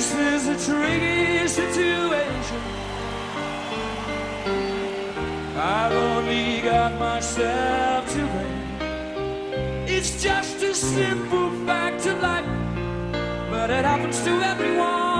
This is a tricky situation. I've only got myself to blame. It's just a simple fact of life, but it happens to everyone.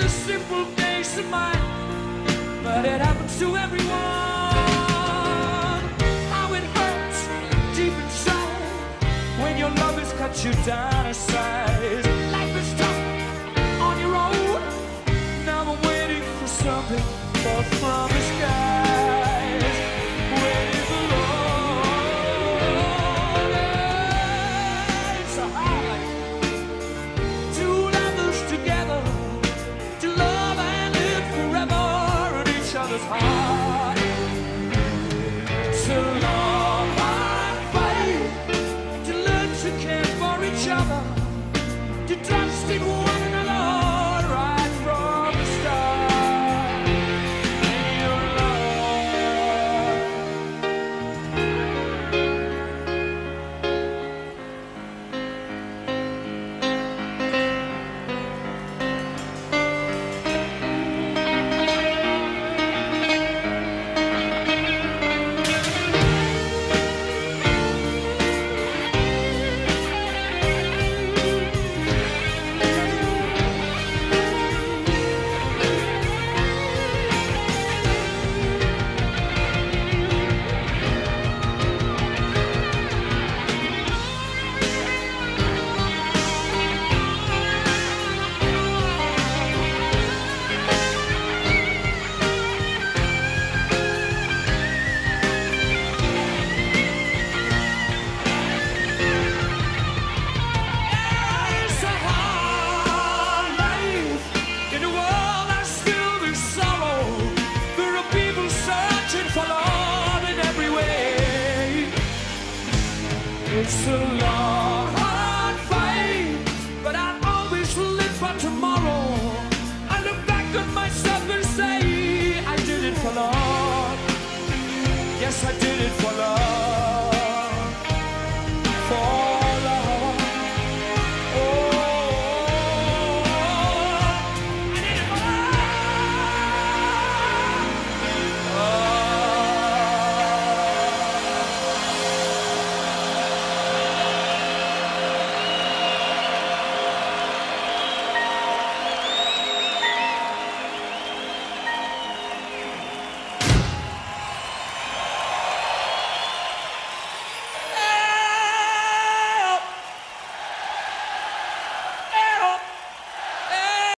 a simple case of mine, but it happens to everyone. How it hurts deep inside when your love has cut you down to size. Life is tough on your own. Now I'm waiting for something fall from other's heart. It's a long, fight to learn to care for each other, A long, hard fight, but I always live for tomorrow. I look back myself and say, I did it for love. Yes, I did it for love.